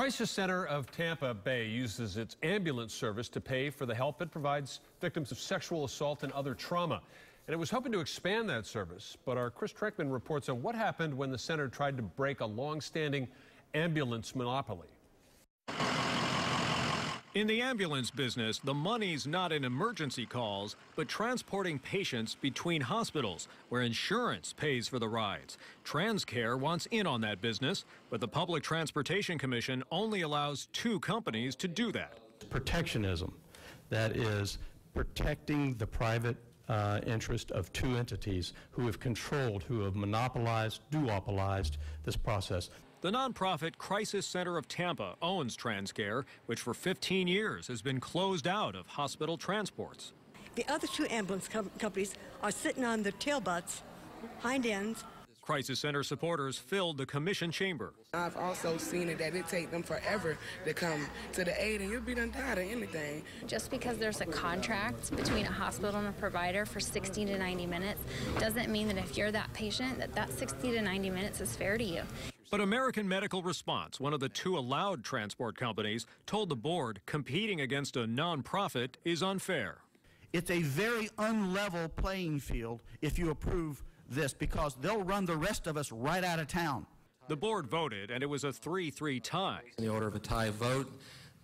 Crisis Center of Tampa Bay uses its ambulance service to pay for the help it provides victims of sexual assault and other trauma. And it was hoping to expand that service, but our Chris Treckman reports on what happened when the center tried to break a long-standing ambulance monopoly. In the ambulance business, the money's not in emergency calls, but transporting patients between hospitals, where insurance pays for the rides. TransCare wants in on that business, but the Public Transportation Commission only allows two companies to do that. Protectionism, that is, protecting the private uh, interest of two entities who have controlled, who have monopolized, duopolized this process. The nonprofit Crisis Center of Tampa owns TransCare, which for 15 years has been closed out of hospital transports. The other two ambulance com companies are sitting on their tail butts, hind ends, Crisis Center supporters filled the commission chamber. I've also seen it that it take them forever to come to the aid, and you'll be done tired of anything. Just because there's a contract between a hospital and a provider for 60 to 90 minutes doesn't mean that if you're that patient, that that 60 to 90 minutes is fair to you. But American Medical Response, one of the two allowed transport companies, told the board competing against a nonprofit is unfair. It's a very unlevel playing field if you approve this because they'll run the rest of us right out of town. The board voted, and it was a 3 3 tie. In the order of a tie vote,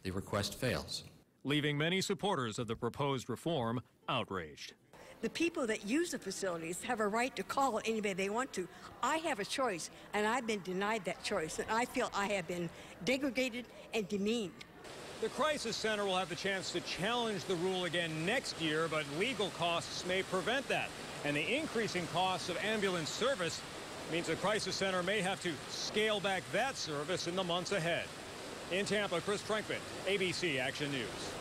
the request fails. Leaving many supporters of the proposed reform outraged. The people that use the facilities have a right to call anybody they want to. I have a choice, and I've been denied that choice, and I feel I have been degraded and demeaned. The Crisis Center will have the chance to challenge the rule again next year, but legal costs may prevent that. And the increasing costs of ambulance service means the Crisis Center may have to scale back that service in the months ahead. In Tampa, Chris Treckman, ABC Action News.